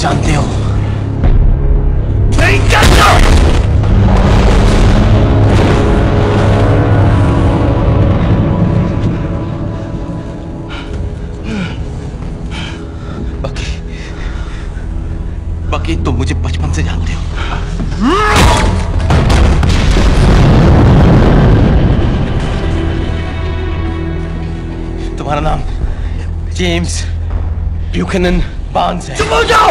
जानते हो। नहीं जानता। बाकी बाकी तुम मुझे बचपन से जानते हो। तुम्हारा नाम जेम्स ब्यूकनन बार्न्स है चुप हो जाओ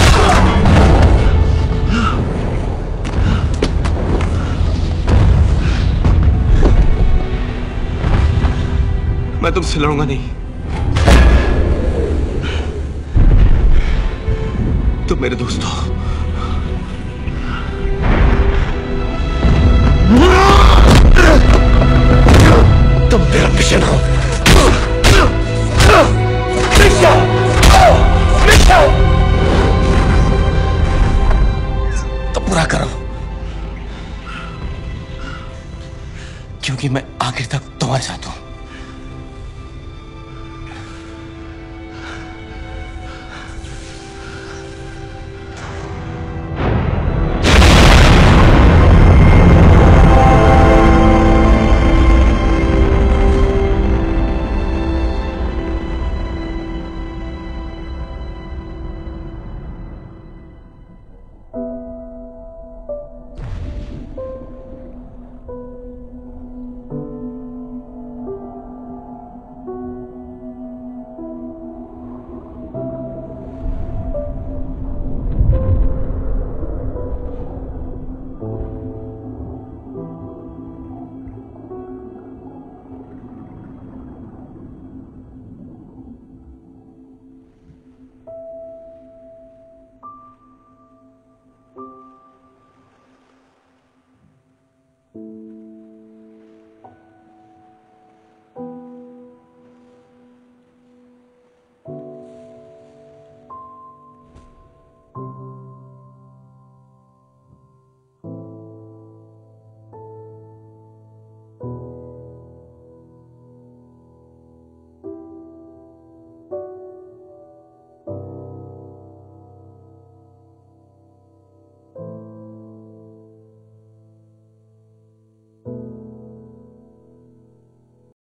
मैं तुमसे लड़ूँगा नहीं। तुम मेरे दोस्त हो। पूरा करो। क्योंकि मैं आखिर तक तुम्हारे साथ हूँ।